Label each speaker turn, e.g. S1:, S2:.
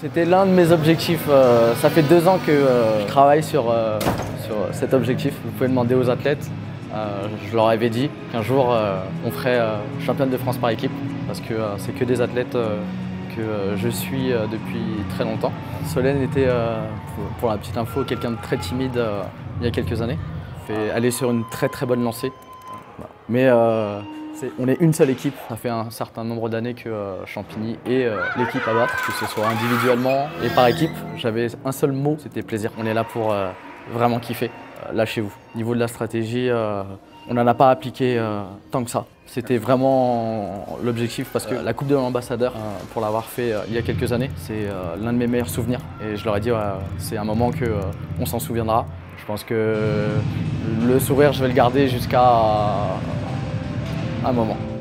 S1: C'était l'un de mes objectifs. euh, ça fait deux ans que euh, je travaille sur, euh, sur cet objectif. Vous pouvez demander aux athlètes. Je leur avais dit qu'un jour, on ferait championne de France par équipe parce que c'est que des athlètes que je suis depuis très longtemps. Solène était, pour, la petite info, quelqu'un de très timide il y a quelques années. Elle est sur une très très bonne lancée. Mais on est une seule équipe. Ça fait un certain nombre d'années que euh, Champigny est euh, l'équipe à battre, que ce soit individuellement et par équipe. J'avais un seul mot, c'était plaisir. On est là pour euh, vraiment kiffer. Lâchez-vous. Niveau de la stratégie, on n'en a pas appliqué tant que ça. C'était vraiment l'objectif parce que la Coupe de l'Ambassadeur, pour l'avoir fait il y a quelques années, c'est l'un de mes meilleurs souvenirs. Et je leur ai dit, ouais, c'est un moment que on s'en souviendra. Je pense que le sourire, je vais le garder jusqu'à 啊不不。